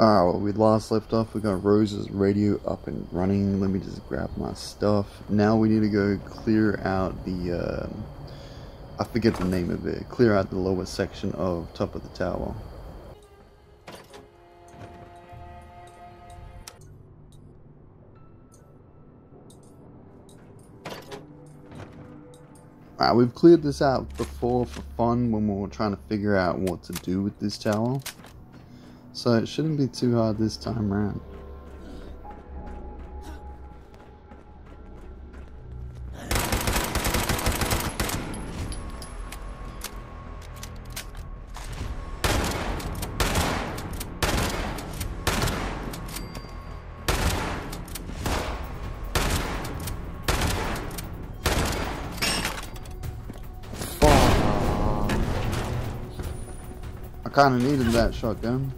Alright, well, we last left off, we got Rose's radio up and running. Let me just grab my stuff. Now we need to go clear out the, uh, I forget the name of it, clear out the lower section of top of the tower. Alright, we've cleared this out before for fun when we were trying to figure out what to do with this tower. So it shouldn't be too hard this time around. I kinda needed that shotgun.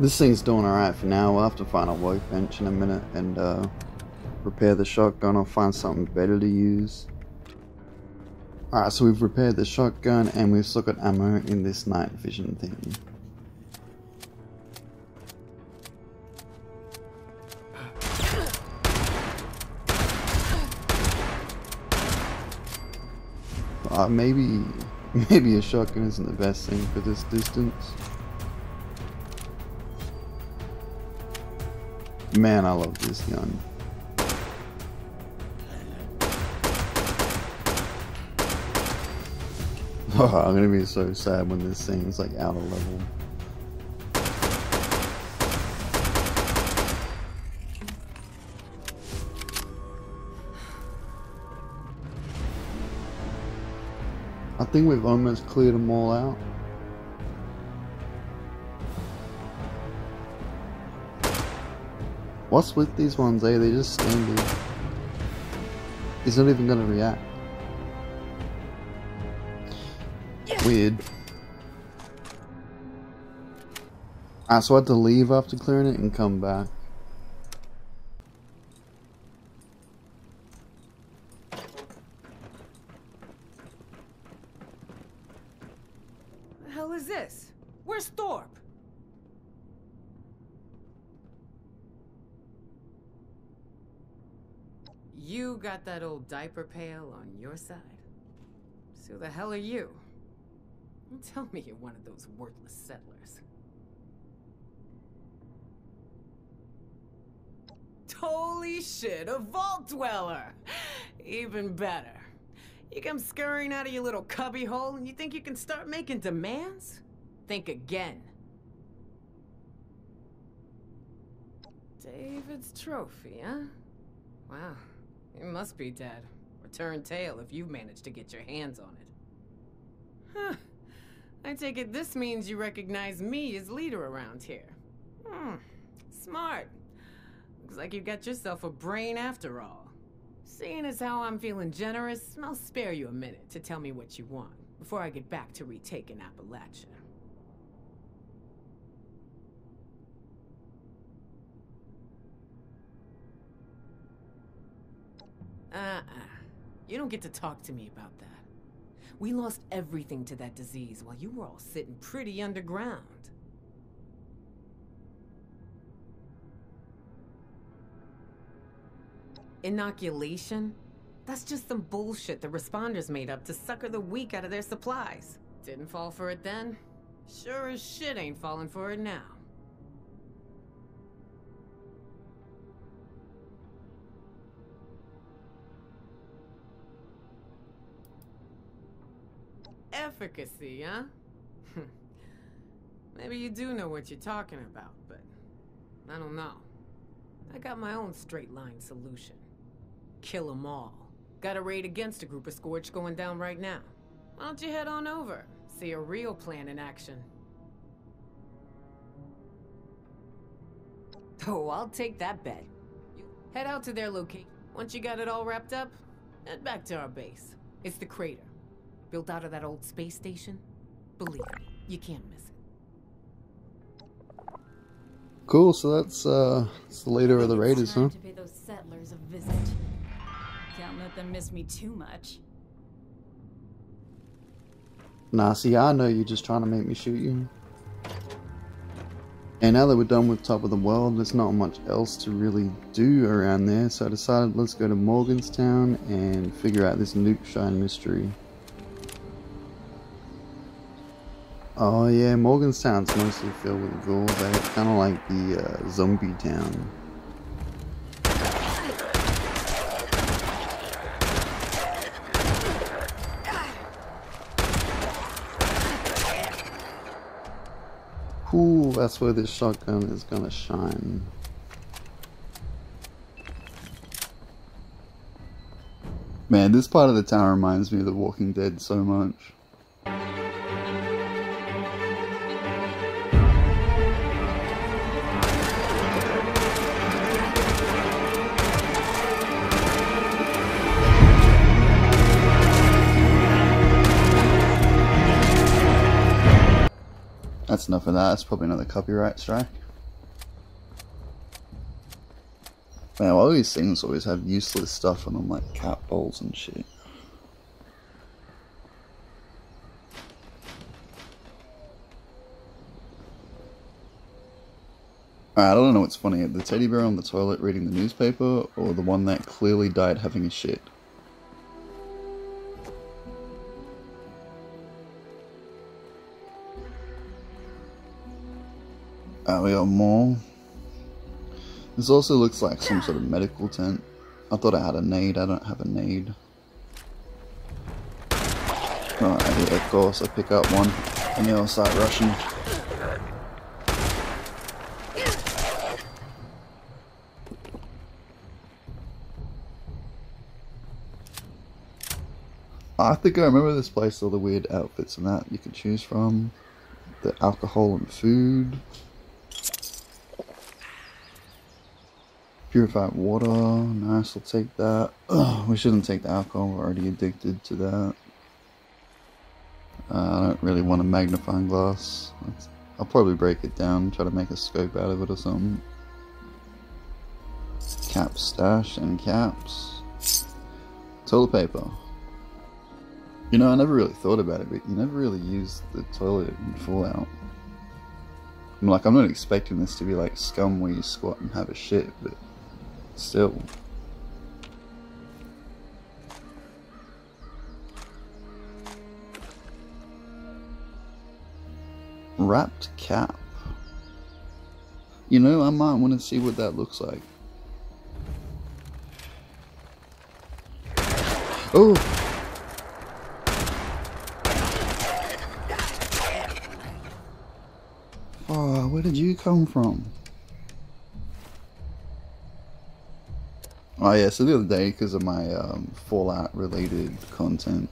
This thing's doing alright for now. We'll have to find a workbench in a minute and uh, repair the shotgun or find something better to use. Alright, so we've repaired the shotgun and we've still got ammo in this night vision thing. Uh, maybe, maybe a shotgun isn't the best thing for this distance. Man, I love this gun. Oh, I'm gonna be so sad when this thing's like out of level. I think we've almost cleared them all out. What's with these ones, eh? They just stand there. He's not even gonna react. Weird. Ah, so I had to leave after clearing it and come back. The hell is this? Where's Thorpe? You got that old diaper pail on your side? So the hell are you? Don't tell me you're one of those worthless settlers. Holy shit, a vault dweller! Even better. You come scurrying out of your little cubby hole and you think you can start making demands? Think again. David's trophy, huh? Wow, it must be dead. Return tail if you've managed to get your hands on it. Huh. I take it this means you recognize me as leader around here. Hmm, smart. Looks like you got yourself a brain after all. Seeing as how I'm feeling generous, I'll spare you a minute to tell me what you want before I get back to retaking Appalachia. Uh-uh. You don't get to talk to me about that. We lost everything to that disease while you were all sitting pretty underground. Inoculation? That's just some bullshit the responders made up to sucker the weak out of their supplies. Didn't fall for it then? Sure as shit ain't falling for it now. Efficacy, huh? Maybe you do know what you're talking about, but I don't know. I got my own straight line solution. Kill 'em all. Got a raid against a group of Scorch going down right now. Why don't you head on over? See a real plan in action. Oh, I'll take that bet. You head out to their location. Once you got it all wrapped up, head back to our base. It's the crater. Built out of that old space station. Believe me, you can't miss it. Cool, so that's uh that's the leader of the Raiders, huh? To pay those settlers a visit. Can't let them miss me too much. Nah, see, I know you're just trying to make me shoot you. And now that we're done with Top of the World, there's not much else to really do around there, so I decided let's go to Morgantown and figure out this Nuke Shine mystery. Oh yeah, Morgantown's mostly filled with gold. It's kind of like the uh, zombie town. Ooh, that's where this shotgun is gonna shine. Man, this part of the town reminds me of The Walking Dead so much. Enough of that. That's probably another copyright strike. Man, all these things always have useless stuff on them, like cat balls and shit. I don't know what's funnier, the teddy bear on the toilet reading the newspaper, or the one that clearly died having a shit. Uh, we got more. This also looks like some sort of medical tent. I thought I had a nade, I don't have a nade. Alright, of course, I pick up one, and they'll start rushing. I think I remember this place, all the weird outfits and that you can choose from. The alcohol and food. Purified water, nice, we'll take that. Ugh, we shouldn't take the alcohol, we're already addicted to that. Uh, I don't really want a magnifying glass. I'll probably break it down, try to make a scope out of it or something. Cap stash and caps. Toilet paper. You know, I never really thought about it, but you never really use the toilet in Fallout. I'm like, I'm not expecting this to be like scum where you squat and have a shit, but still. Wrapped cap. You know, I might want to see what that looks like. Oh! Oh, where did you come from? Oh yeah, so the other day, because of my um, Fallout related content,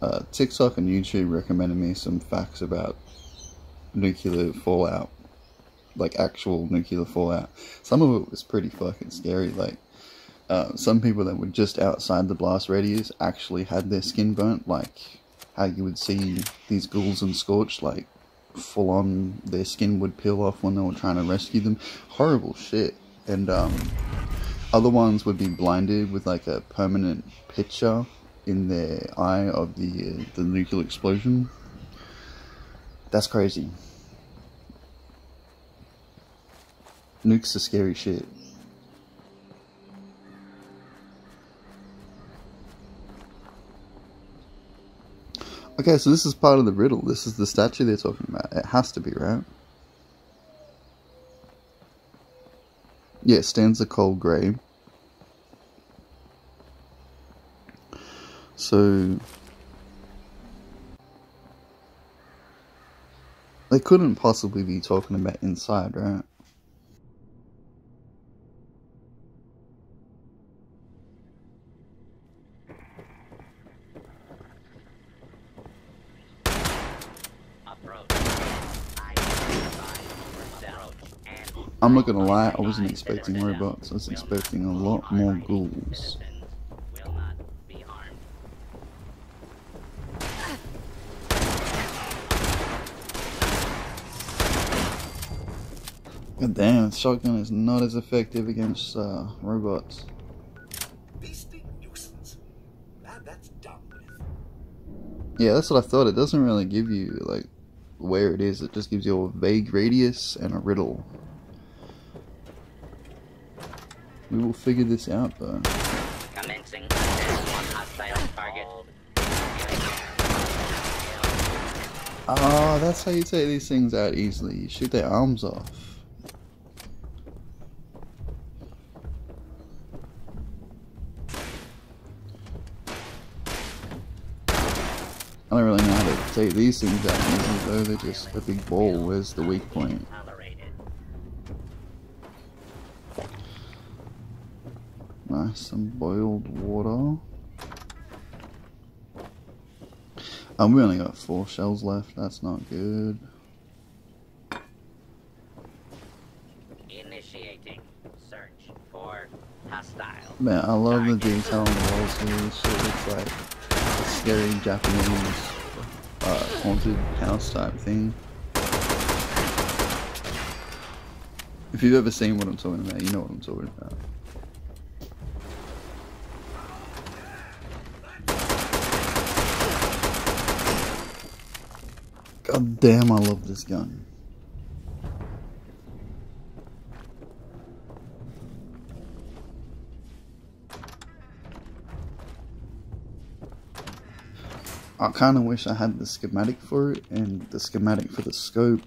uh, TikTok and YouTube recommended me some facts about nuclear fallout, like actual nuclear fallout. Some of it was pretty fucking scary. Like uh, some people that were just outside the blast radius actually had their skin burnt, like how you would see these ghouls and scorched, like full on their skin would peel off when they were trying to rescue them. Horrible shit. And um, other ones would be blinded with like a permanent picture in their eye of the uh, the nuclear explosion. That's crazy. Nukes are scary shit. Okay, so this is part of the riddle. This is the statue they're talking about. It has to be, right? Yeah, stands a cold grey. So they couldn't possibly be talking about inside, right? I'm not gonna lie, I wasn't expecting robots, I was expecting a lot more ghouls. God damn, shotgun is not as effective against uh, robots. Yeah, that's what I thought. It doesn't really give you, like, where it is. It just gives you a vague radius and a riddle. We will figure this out though. Commencing attack on hostile target. Ah, that's how you take these things out easily. You shoot their arms off. I don't really know how to take these things out easily though. They're just a big ball. Where's the weak point? Nice, some boiled water. And we only got four shells left. That's not good. Initiating search for hostile. Man, I love the detail on the walls here. This looks like a scary Japanese uh, haunted house type thing. If you've ever seen what I'm talking about, you know what I'm talking about. God damn, I love this gun. I kind of wish I had the schematic for it and the schematic for the scope.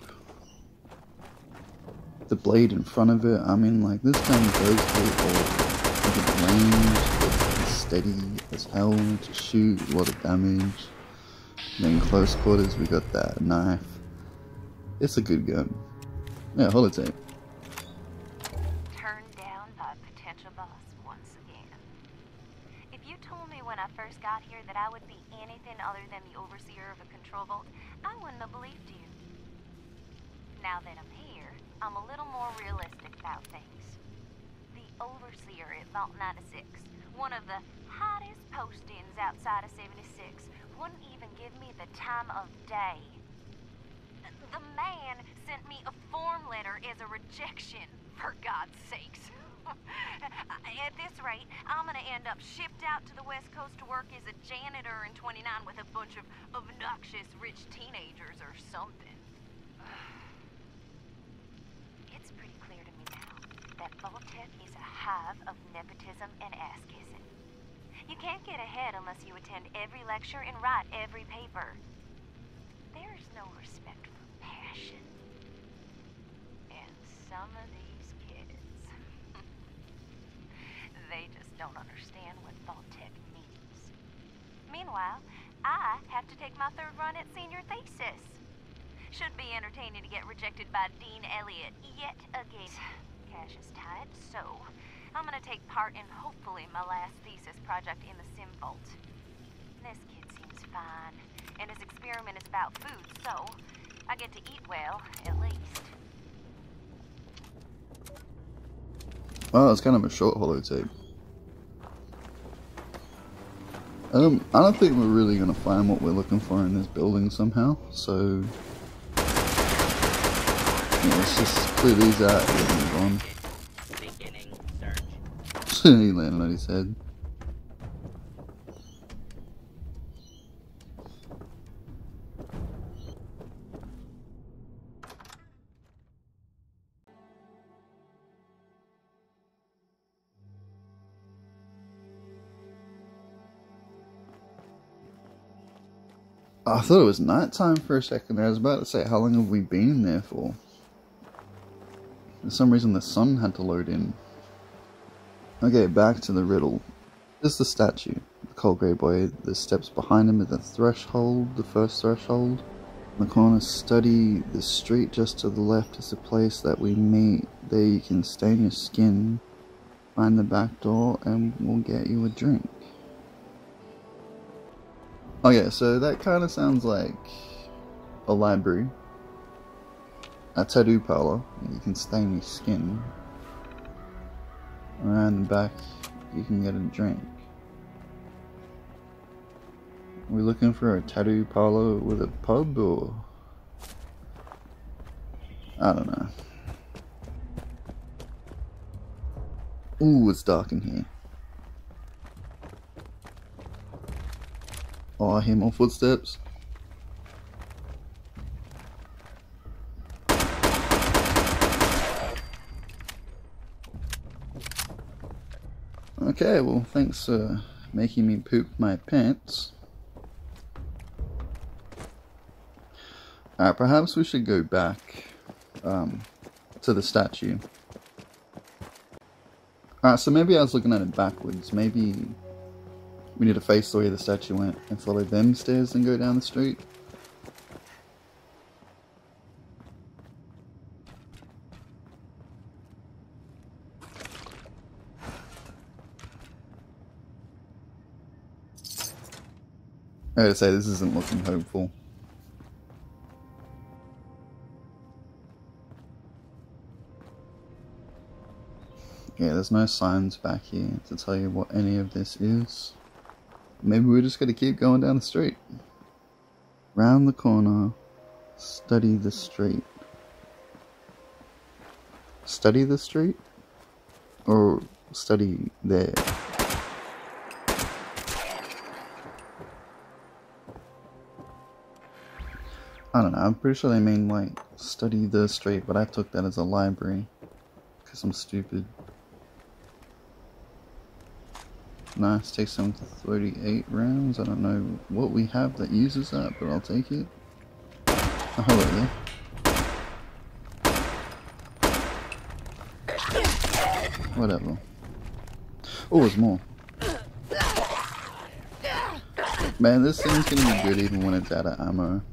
The blade in front of it. I mean, like, this gun goes through all the range, it's steady as hell to shoot, a lot of damage. Then close quarters, we got that knife. It's a good gun. Yeah, hold holotape. turned down by potential boss once again. If you told me when I first got here that I would be anything other than the overseer of a control vault, I wouldn't have believed you. Now that I'm here, I'm a little more realistic about things. The overseer at Vault 96, one of the hottest postings outside of 76, wouldn't even give me the time of day. The man sent me a form letter as a rejection, for God's sakes. At this rate, I'm gonna end up shipped out to the West Coast to work as a janitor in 29 with a bunch of obnoxious rich teenagers or something. It's pretty clear to me now that Vault-Tec is a hive of nepotism and ass kissing. You can't get ahead unless you attend every lecture and write every paper. There's no respect for passion. And some of these kids, they just don't understand what Vault-Tec means. Meanwhile, I have to take my third run at senior thesis. Should be entertaining to get rejected by Dean Elliott yet again. Cash is tight, so I'm gonna take part in hopefully my last thesis project in the Sim Vault. This kid seems fine, and his experiment is about food, so I get to eat well, at least. Well, it's kind of a short holotape. Um, I don't think we're really gonna find what we're looking for in this building somehow, so... Yeah, let's just clear these out and move on. He landed on his head. I thought it was night time for a second. I was about to say, how long have we been there for? For some reason, the sun had to load in. Okay, back to the riddle. This is the statue. The cold grey boy. The steps behind him are the threshold, the first threshold. In the corner study, the street just to the left is the place that we meet. There you can stain your skin, find the back door, and we'll get you a drink. Okay, so that kind of sounds like a library, a tattoo parlor. You can stain your skin. Around the back, you can get a drink. We're looking for a tattoo parlor with a pub or... I don't know. Ooh, it's dark in here. Oh, I hear more footsteps. Okay, well, thanks for making me poop my pants. Alright, perhaps we should go back um, to the statue. Alright, so maybe I was looking at it backwards. Maybe we need to face the way the statue went and follow them stairs and go down the street. I gotta say, this isn't looking hopeful. Yeah, there's no signs back here to tell you what any of this is. Maybe we're just gonna keep going down the street. Round the corner, study the street. Study the street? Or study there? Don't know, I'm pretty sure they mean like study the street, but I took that as a library. Because I'm stupid. Nice, take some 38 rounds. I don't know what we have that uses that, but I'll take it. Oh, hello there. Whatever. Oh, there's more. Man, this thing's gonna be good even when it's out of ammo.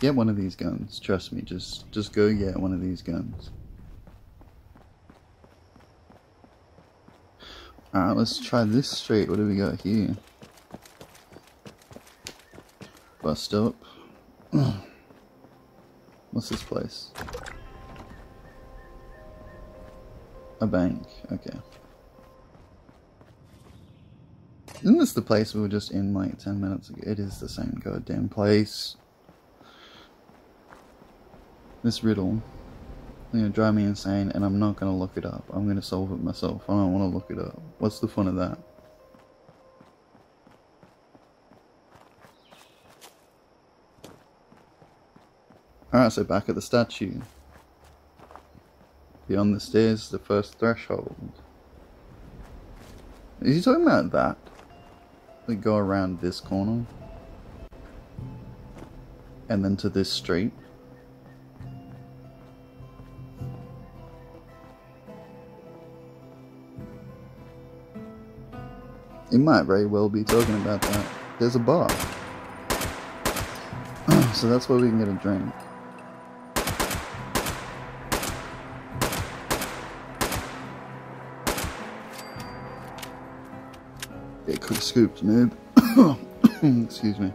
Get one of these guns. Trust me, just just go get one of these guns. Alright, let's try this straight. What do we got here? Bust up. What's this place? A bank. Okay. Isn't this the place we were just in like 10 minutes ago? It is the same goddamn place. This riddle gonna drive me insane and I'm not gonna look it up. I'm gonna solve it myself. I don't wanna look it up. What's the fun of that? Alright, so back at the statue. Beyond the stairs, the first threshold. Is he talking about that? We go around this corner. And then to this street. He might very well be talking about that. There's a bar. so that's where we can get a drink. Get quick scooped, noob. Excuse me.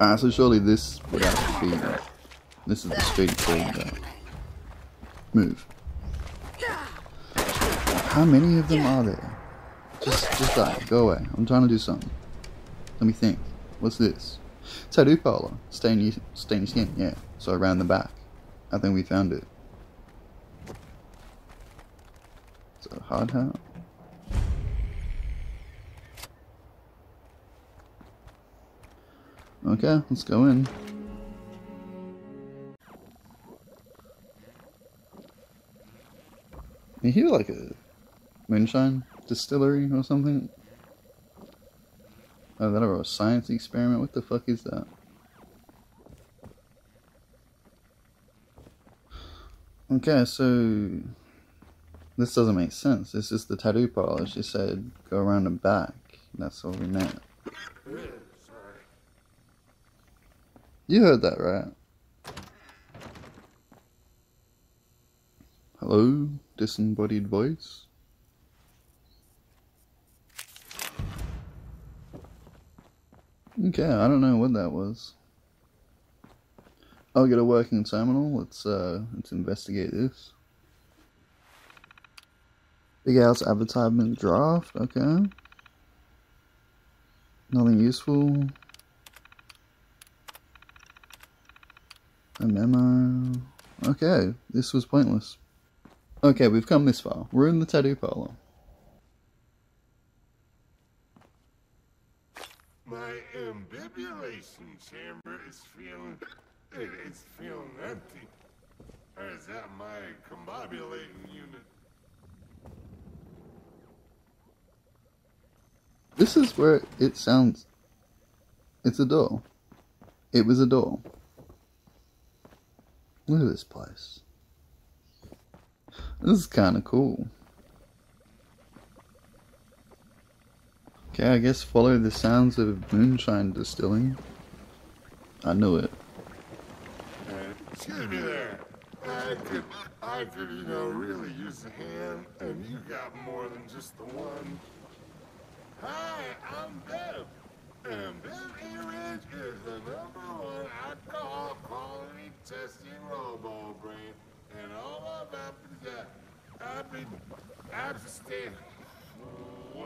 Ah, so surely this would have be... This is the street called... Uh, move. How many of them are there? Just, just die. Go away. I'm trying to do something. Let me think. What's this? Tattoo parlor. Stain your, stain your skin. Yeah. So around the back. I think we found it. So hard hat. Okay, let's go in. You hear like a moonshine distillery or something? Oh, that or a science experiment? What the fuck is that? Okay, so this doesn't make sense. This is the tattoo parlor. She said go around the back. That's all we meant. You heard that, right? Hello, disembodied voice? Okay, I don't know what that was. I'll get a working terminal. Let's uh, let's investigate this. Big Al's advertisement draft. Okay. Nothing useful. A memo. Okay, this was pointless. Okay, we've come this far. We're in the tattoo parlor. My ambibulation chamber is feeling. It, it's feeling empty. Or is that my combobulating unit? This is where it sounds. It's a door. It was a door. Look at this place. This is kind of cool. Okay, I guess follow the sounds of moonshine distilling. I knew it. Excuse me there. I could, I could, you know, really use a hand, and you got more than just the one. Hi, I'm Bev. And Bev is the number one alcohol quality testing robo brain. And all of that, happy, abstain.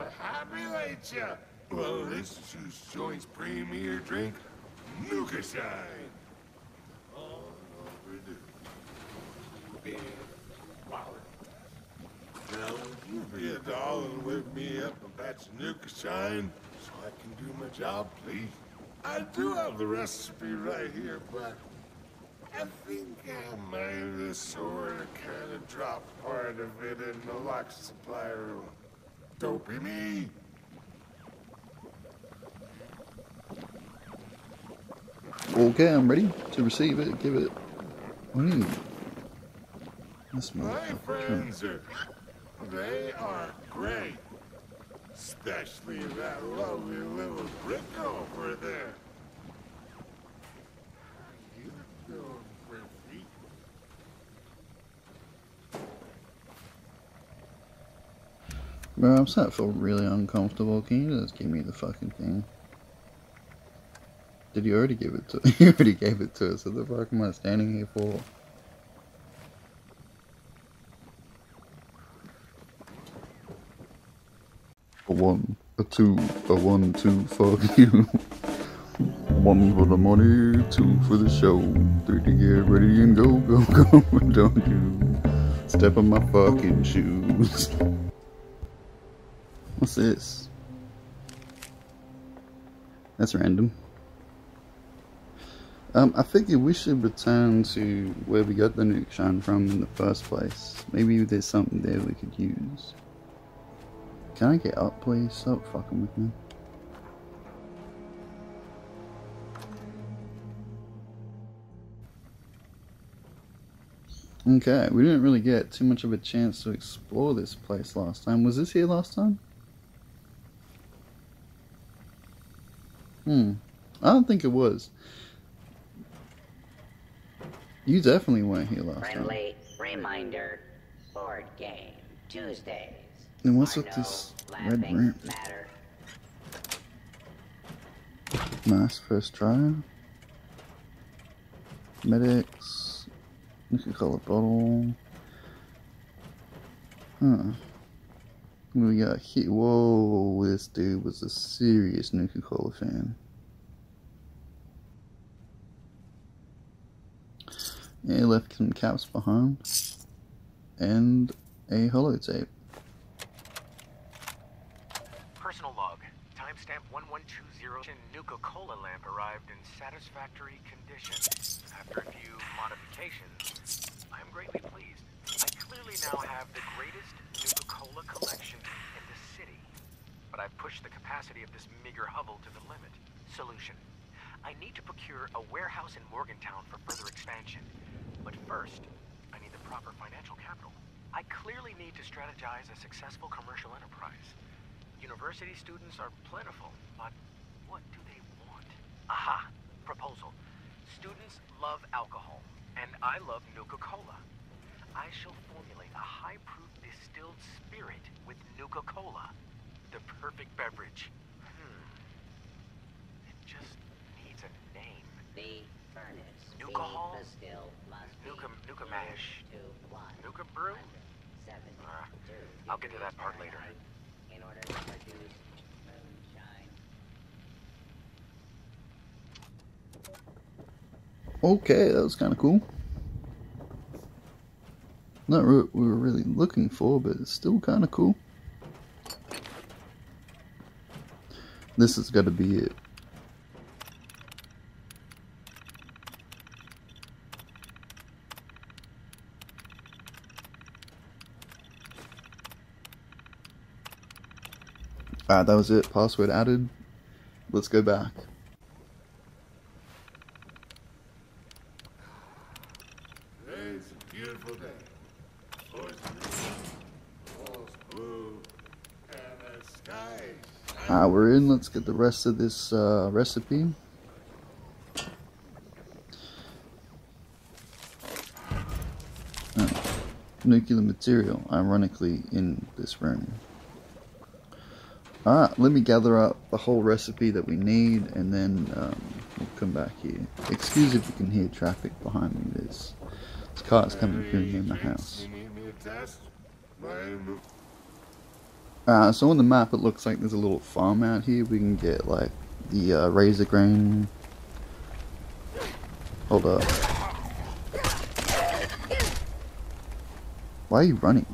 Happy late ya. Well, this is juice joint's premier drink, Nuka Shine. All overdue. Big. Now, would you be a doll and whip me up a batch of Nuka Shine so I can do my job, please? I do have the recipe right here, but I think I might have sort of kind of dropped part of it in the lock supply room. Me. Okay, I'm ready to receive it. Give it. What do you? This My friends are, they are great. Especially that lovely little brick over there. You doing, Riffy? Bro, I'm starting to feel really uncomfortable. Can you just give me the fucking thing? Did you already give it to? You already gave it to us. So the fuck am I standing here for? A one, a two, a one, two, fuck you. One for the money, two for the show, three to get ready and go, go, go. Don't you step on my fucking shoes. What's this? That's random. Um, I figure we should return to where we got the nuke shine from in the first place. Maybe there's something there we could use. Can I get up, please? Stop fucking with me. Okay, we didn't really get too much of a chance to explore this place last time. Was this here last time? Hmm. I don't think it was. You definitely weren't here last time. Friendly reminder. Board game. Tuesdays. And what's with this red ramp? matter. Nice first try. Medics. Nuka-Cola bottle. Huh. We got. Whoa, this dude was a serious Nuka Cola fan. He left some caps behind. And a holotape. Personal log. Timestamp 1120. Nuka-Cola lamp arrived in satisfactory condition. After a few modifications, I am greatly pleased. Clearly now have the greatest Nuka-Cola collection in the city. But I've pushed the capacity of this meager hovel to the limit. Solution. I need to procure a warehouse in Morgantown for further expansion. But first, I need the proper financial capital. I clearly need to strategize a successful commercial enterprise. University students are plentiful, but what do they want? Aha! Proposal. Students love alcohol, and I love Nuka-Cola. I shall formulate a high-proof distilled spirit with Nuka-Cola. The perfect beverage. Hmm. It just needs a name. The furnace. Nuka the Hall? Still must Nuka, be Nuka Mash. to one. Nuka Brew? Uh, I'll get to that part later. In order to produce moonshine. Okay, that was kind of cool. Not what we were really looking for, but it's still kind of cool. This has got to be it. Alright, that was it. Password added. Let's go back. Today's a beautiful day. Ocean walls blue, and the sky Alright, we're in. Let's get the rest of this uh, recipe. Oh, nuclear material, ironically, in this room. Alright, let me gather up the whole recipe that we need and then um, we'll come back here. Excuse if you can hear traffic behind me. There's, there's cars coming through near my house. You need me a test? Blame Uh, so on the map it looks like there's a little farm out here. We can get like the uh, razor grain. Hold up. Why are you running?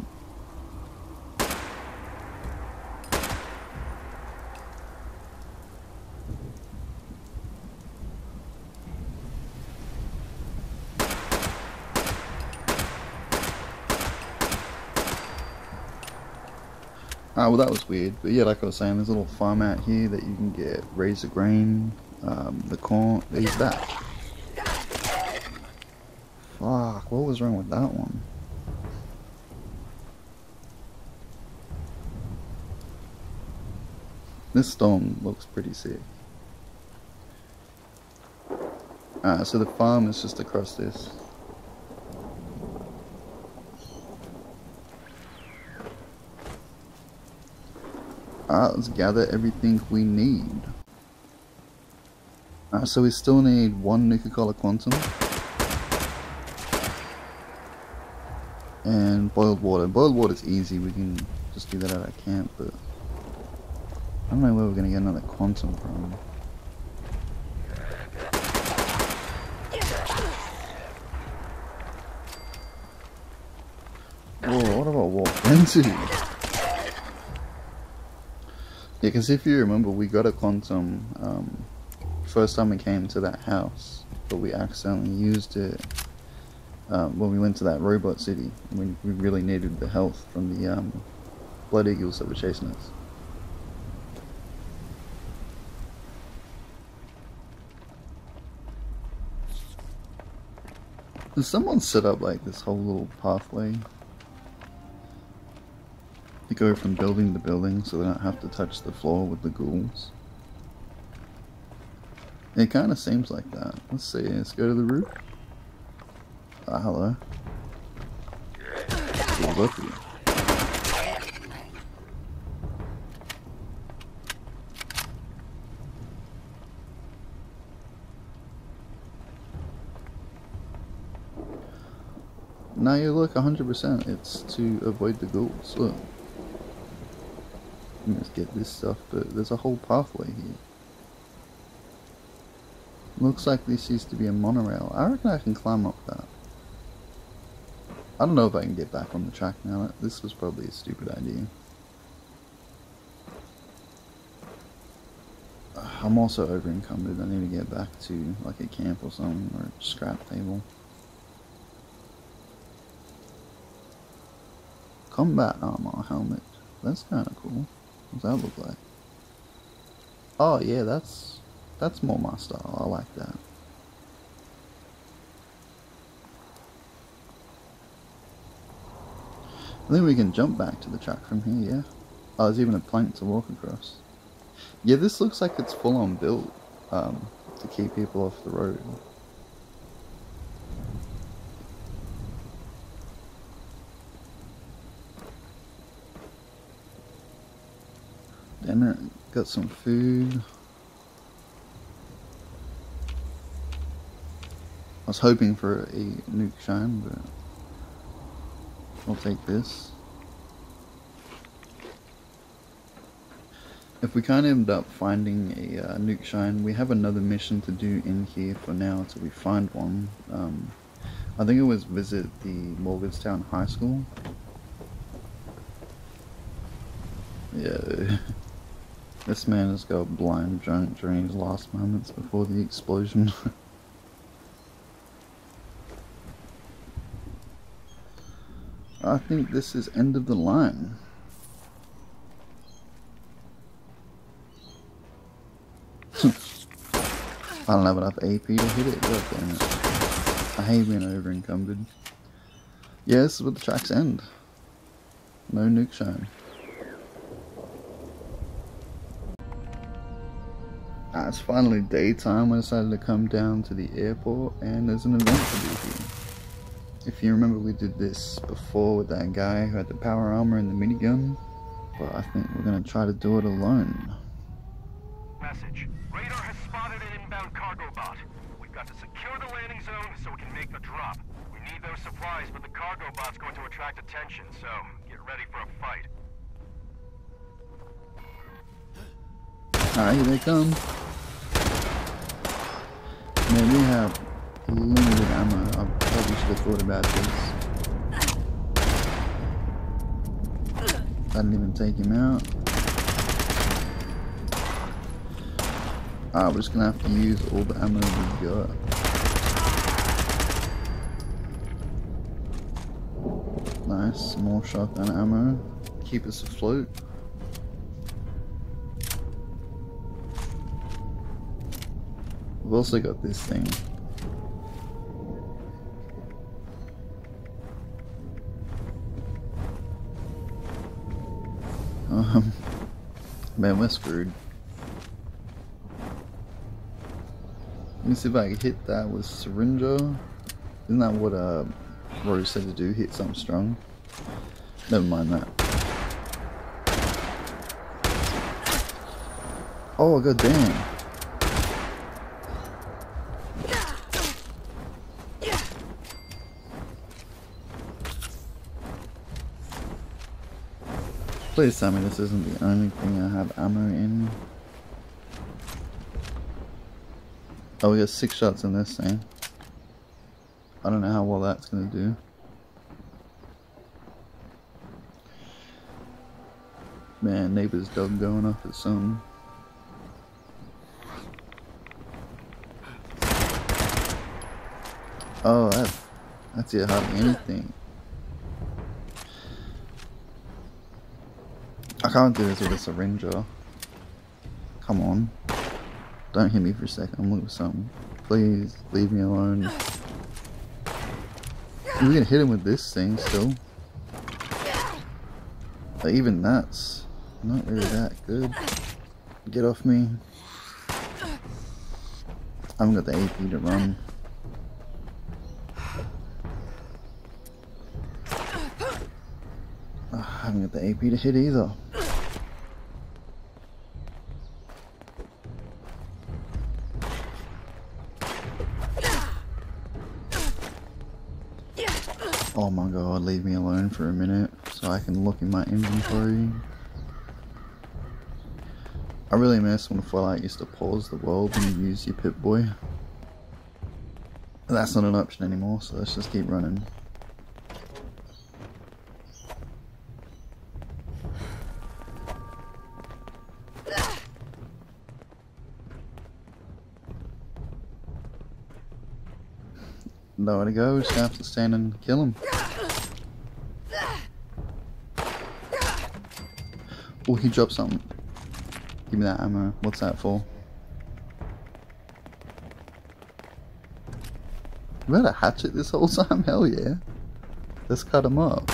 Ah, well that was weird. But yeah, like I was saying, there's a little farm out here that you can get razor grain, um, the corn, there's that. Fuck, what was wrong with that one? This stone looks pretty sick. Ah, so the farm is just across this. Alright, let's gather everything we need. Alright, so we still need one Nuka-Cola Quantum. And boiled water. Boiled water is easy, we can just do that at our camp, but... I don't know where we're gonna get another Quantum from. Whoa, what have I walked? Because if you remember, we got a quantum um, first time we came to that house, but we accidentally used it um, when we went to that robot city. We, we really needed the health from the um, blood eagles that were chasing us. Someone set up like this whole little pathway to go from building to building so they don't have to touch the floor with the ghouls. It kind of seems like that. Let's see, let's go to the roof. Ah, hello. Look at you. Now you look 100%. It's to avoid the ghouls. Look. Let's get this stuff, but there's a whole pathway here. Looks like this used to be a monorail. I reckon I can climb up that. I don't know if I can get back on the track now. This was probably a stupid idea. I'm also over encumbered. I need to get back to like a camp or something or a scrap table. Combat armor helmet. That's kind of cool. What's that look like? Oh yeah, that's that's more my style. I like that. I think we can jump back to the track from here, yeah? Oh, there's even a plank to walk across. Yeah, this looks like it's full on built um, to keep people off the road. Dinner, got some food. I was hoping for a nuke shine, but I'll take this. If we can't end up finding a uh, nuke shine, we have another mission to do in here for now until we find one. Um, I think it was visit the Morgantown High School. Yeah. This man has got blind drunk during his last moments before the explosion. I think this is end of the line. I don't have enough AP to hit it. God damn it. I hate being over encumbered. Yeah, this is where the tracks end. No Nukashine. Ah, it's finally daytime. I decided to come down to the airport and there's an event to do here. If you remember, we did this before with that guy who had the power armor and the minigun. But I think we're gonna try to do it alone. Message. Radar has spotted an inbound cargo bot. We've got to secure the landing zone so we can make the drop. We need those supplies, but the cargo bot's going to attract attention, so get ready for a fight. Alright, here they come. Man, we have limited ammo. I probably should have thought about this. I didn't even take him out. Ah, we're just gonna have to use all the ammo we got. Nice, more shotgun ammo. Keep us afloat. We've also got this thing. Um, man, we're screwed. Let me see if I can hit that with Syringer. Isn't that what uh, Rose said to do? Hit something strong? Never mind that. Oh, god damn. Please tell me this isn't the only thing I have ammo in. Oh, we got six shots in this thing. I don't know how well that's gonna do. Man, neighbor's dog going off at some. Oh, that, that's it, hardly anything. I can't do this with a Syringer. Come on. Don't hit me for a second, I'm looking for something. Please, leave me alone. We can hit him with this thing still. Even that's not really that good. Get off me. I haven't got the AP to run. I haven't got the AP to hit either. For a minute so I can look in my inventory. I really miss when Fallout used to pause the world when you use your Pip-Boy. That's not an option anymore, so let's just keep running. Nowhere to go, just have to stand and kill him. Oh, he dropped something. Give me that ammo. What's that for? You had a hatchet this whole time? Hell yeah. Let's cut him up.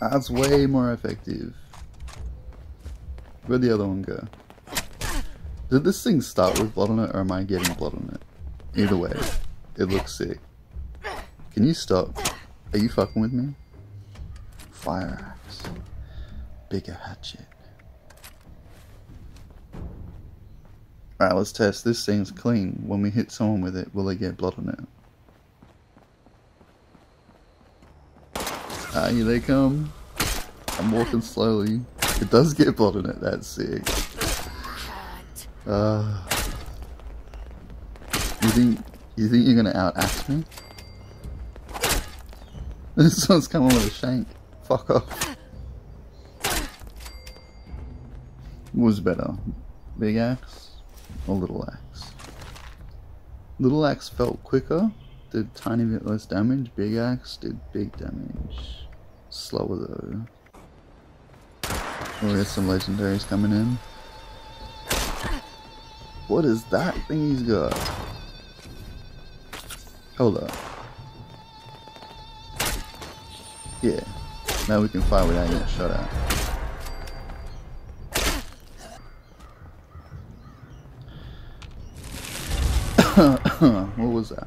That's way more effective. Where'd the other one go? Did this thing start with blood on it or am I getting blood on it? Either way, it looks sick. Can you stop? Are you fucking with me? Fire axe. Bigger hatchet. Alright, let's test. This thing's clean. When we hit someone with it, will they get blood on it? Ah, here they come. I'm walking slowly. It does get blood on it, that's sick. Uh, think you think you're gonna out axe me? This one's coming with a shank. Fuck off. Was better? Big axe or little axe? Little axe felt quicker, did tiny bit less damage. Big axe did big damage. Slower though. Oh, there's some legendaries coming in. What is that thing he's got? Hold up. Yeah. Now we can fight without getting shot at. what was that?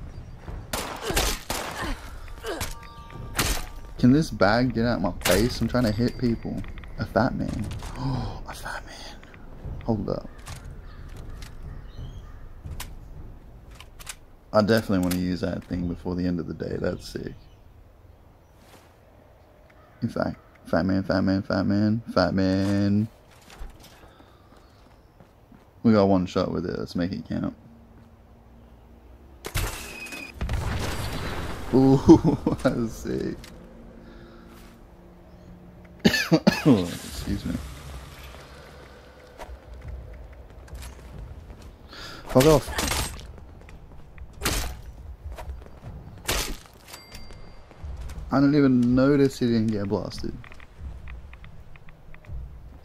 Can this bag get out my face? I'm trying to hit people. A fat man. Oh, a fat man. Hold up. I definitely want to use that thing before the end of the day. That's sick. In fact, fat man, fat man, fat man, fat man. We got one shot with it. Let's make it count. Ooh, that's sick. Excuse me. Fuck off. I don't even notice he didn't get blasted.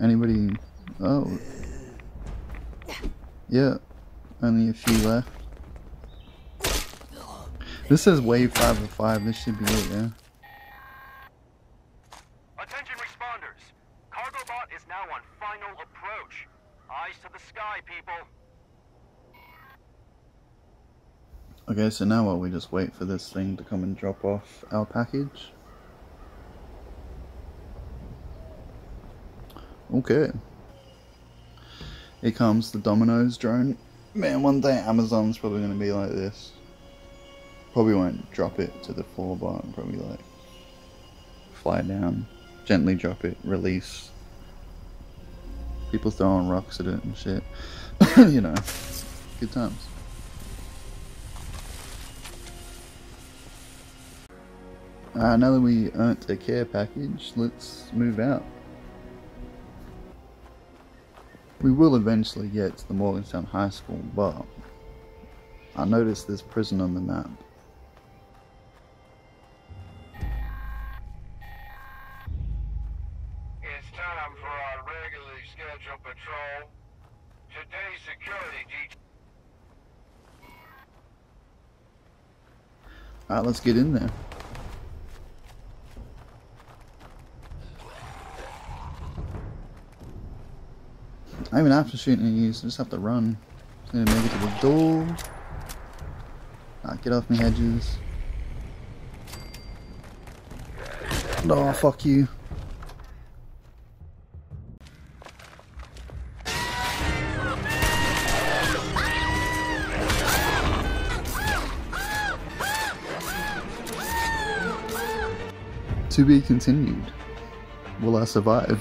Anybody? Oh. Yeah. Only a few left. This is wave 5 of 5. This should be it, yeah? Attention responders. Cargobot is now on final approach. Eyes to the sky, people. Okay, so now what? We just wait for this thing to come and drop off our package? Okay. Here comes the Domino's drone. Man, one day Amazon's probably going to be like this. Probably won't drop it to the floor, but probably like fly down, gently drop it, release. People throwing rocks at it and shit. you know, good times. Uh, now that we earned a care package, let's move out. We will eventually get to the Morgantown High School, but I noticed this prison on the map. It's time for our regularly scheduled patrol. Today's security detail. Alright, let's get in there. I even have to shoot any use, I just have to run. Just need to make it to the door. Ah, get off me hedges. No, fuck you. To be continued. Will I survive?